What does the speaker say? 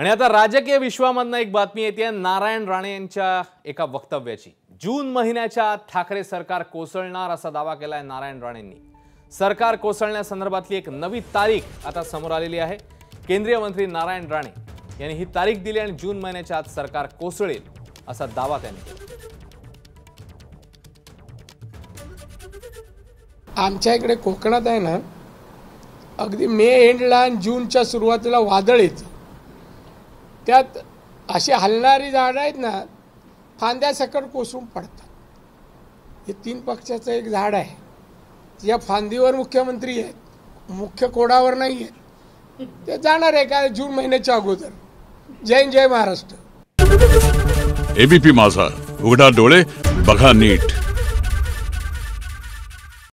आणि आता राजकीय विश्वामधनं एक बातमी येते. नारायण राणे यांच्या एका वक्तव्याची. जून महिन्याच्या आत ठाकरे सरकार कोसळणार असा दावा केलाय नारायण राणेंनी. सरकार कोसळण्यासंदर्भातली एक नवी तारीख आता समोर आलेली आहे. केंद्रीय मंत्री नारायण राणे यांनी ही तारीख दिली आणि जून महिन्याच्या आत सरकार कोसळेल असा दावा त्यांनी केला. आमच्या इकडे कोकणात आहे ना अगदी मे एंडला आणि जूनच्या सुरुवातीला वादळ येतं. त्यात अशी हलणारी झाडं आहेत ना फांद्यासकट कोसळून पडतात. हे तीन पक्षाचं एक झाड आहे. या फांदीवर मुख्यमंत्री आहेत. मुख्य कोडावर नाही आहेत. ते जाणार आहे का जून महिन्याच्या अगोदर. जय जय महाराष्ट्र. एबीपी माझा. उघडा डोळे बघा नीट.